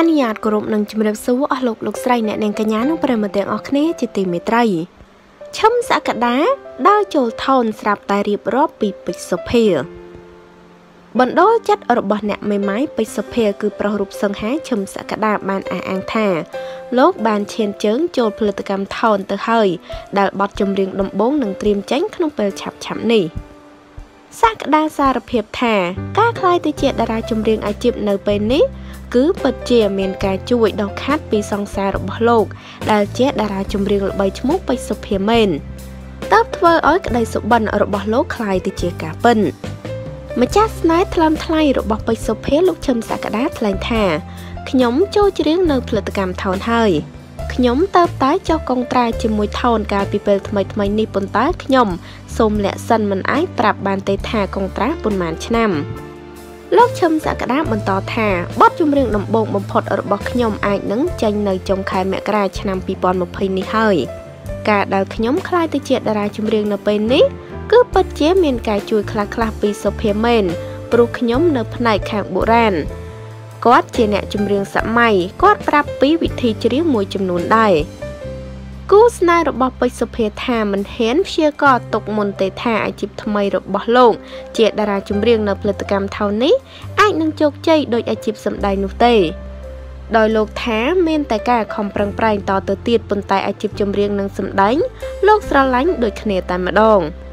អនុញ្ញាតគោរពនិងជំរាបសួរអស់លោកលោកស្រីអ្នកនាងកញ្ញានិងប្រិមត្តទាំងអស់គ្នាជាទីមេត្រីឈឹមសក្តាដើរចូលថោនស្រាប់តែរៀបរាប់ពីពេជ្រសុភាបណ្ដុលចិត្តរបស់អ្នកមេម៉ាយពេជ្រសុភាគឺប្រុសរូបសង្ហាឈឹមសក្តាបានអះអាងថា លោកបានឈានជើងចូលផលិតកម្មថោនទៅហើយដែលបទចម្រៀងដំបូងនឹងត្រៀមចេញក្នុងពេលឆាប់ៗនេះ។សក្តាសារភាពថាការក្លាយទៅជាតារាចម្រៀងអាជីពនៅពេលនេះ គឺពិតជាមានការជួយដោះខាត់ពីសង្សាររបស់លោក ដែលជាតារាចម្រៀងល្បីឈ្មោះពេជ្រសុភាមែនតើបធ្វើឲ្យក្តីសុបិនរបស់លោកคล้ายទៅជាការពិនម្ចាស់ស្នេហ៍ថ្លើមថ្លៃរបស់ពេជ្រសុភាលោកឈឹមសក្តាថ្លែងថាខ្ញុំចូលច្រៀងនៅផលិតកម្មថោនហើយខ្ញុំទៅតែចុះកងត្រាជាមួយថោនកាលពីពេលថ្មីថ្មីនេះប៉ុន្តែខ្ញុំសូមលាក់សិនមិនអាចប្រាប់បានទេថាកងត្រាប៉ុន្មានឆ្នាំ លោកឈឹមសក្តាបន្តថាបទចម្រៀងដំបូងបំផុតរបស់ខ្ញុំអាចនឹងចេញនៅចុងខែមករាឆ្នាំ2020នេះហើយការដែលខ្ញុំក្លាយទៅជាតារាចម្រៀងនៅពេលនេះគឺពិតជាមានការជួយខ្លះៗពីសុភាមែនព្រោះខ្ញុំនៅផ្នែកខាងបុរាណគាត់ជាអ្នកចម្រៀងសម័យគាត់ប្រាប់ពីវិធីច្រៀងមួយចំនួនដែរ គូស្នេហ៍របស់ពេជ្រសុភាថាមិនហ៊ានព្យាករទុកមុនទេថាអាជីពថ្មីរបស់លោក ជាតារាចម្រៀងនៅផលិតកម្មថោននេះអាចនឹងជោគជ័យដោយអាជីពសម្ដែងនោះទេដោយលោកថាមានតែការខំប្រឹងប្រែងតទៅទៀតប៉ុន្តែអាជីពចម្រៀងនិងសម្ដែងលោកស្រឡាញ់ដូចគ្នាតែម្ដង។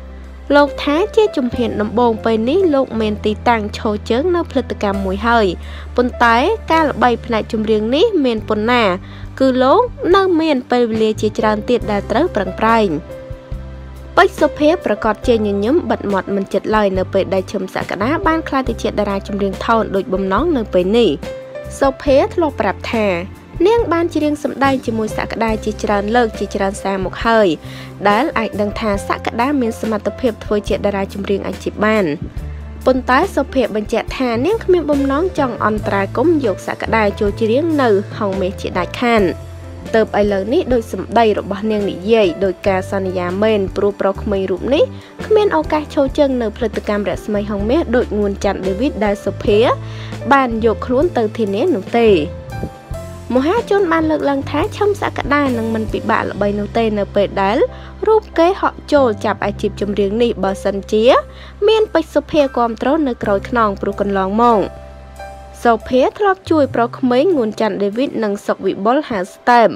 លោកថាជាជំហានដំបូងពេលនេះលោកមានទីតាំងឈរជើងនៅផលិតកម្មមួយហើយប៉ុន្តែការល្បីផ្នែកចម្រៀងនេះមានប៉ុណ្ណា គឺលោកនៅមានពេលវេលាជាច្រើនទៀតដែលត្រូវប្រឹងប្រែងពេជ្រសុភាប្រកាសជាញញឹមបិទមាត់មិនចិត្តឡើយនៅពេលដែលឈឹមសក្តាបានក្លាយទៅជាតារាចម្រៀងថោនដូចបំណងនៅពេលនេះសុភាធ្លាប់ប្រាប់ថា នាងបានច្រៀងសម្ដែងជាមួយសក្តាជាច្រើនលើកជាច្រើនសារមកហើយដែលអាចដឹងថាសក្តាមានសមត្ថភាពធ្វើជាតារាចម្រៀងអាជីពបានប៉ុន្តែសុភ័ក្របញ្ជាក់ថានាងគ្មានបំណងចង់អន្តរាគមយកសក្តាចូលច្រៀងនៅហងមេជាដាច់ខានទៅឥឡូវនេះដោយសម្ដីរបស់នាងនិយាយដោយការសន្យាមែនព្រោះប្រុសក្មេងរូបនេះគ្មានឱកាសចូលជើងនៅផលិតកម្មរស្មីហងមាសដោយងួនច័ន្ទដេវីតដែលសុភាបានយកខ្លួនទៅធានានោះទេ មហាជនបានលើកឡើងថាឈឹមសក្តានឹងមិនពិបាកល្បីនោះទេនៅពេលដែលរូបគេហក់ចូលចាប់អាជីពចម្រៀងនេះបើសិនជា មានពេជ្រសុភាគ្រប់គ្រងនៅក្រោយខ្នងព្រោះកន្លងមកសូភាធ្លាប់ជួយប្រុសក្មេងងួនច័ន្ទដេវីតនិងសុកវិបុលហាស្តែម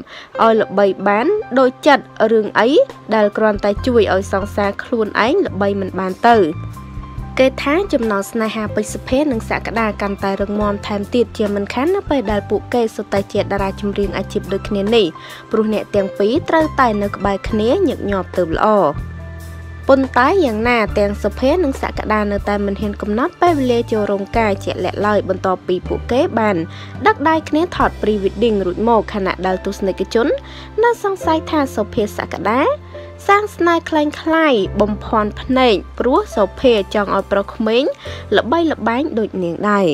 ឲ្យល្បីបានដោយចិត្តរឿងអីដែលគ្រាន់តែជួយឲ្យសង្សារខ្លួនឯងល្បីមិនបានទៅ គេថាចំណងស្នេហាពេជ្រសុភេនិងសក្តាកាន់តែរឹងមាំថែមទៀតជាមិនខាននៅពេលដែលពួកគេសុទ្ធតែជាតារាចម្រៀងអាជីពដូចគ្នានេះព្រោះអ្នកទាំងពីរត្រូវតែនៅក្បែរគ្នាញឹកញាប់ទៅល្អប៉ុន្តែយ៉ាងណាទាំងសុភេនិងសក្តានៅតែមិនហ៊ានកំណត់ពេលវេលាចូលរោងការជាក់លាក់ឡើយបន្ទាប់ពីពួកគេបានដឹកដៃគ្នាថត pre-wedding រួចមកខណៈដែលទស្សនិកជន នៅសង្ស័យថាសុភេសក្តា សាងស្នេហ៍คล้ายคล้ายបំភ័ន្តភ្នែកព្រោះសូភាចង់ឲ្យប្រុសក្មេងល្បីល្បាញដូចនាងដែរ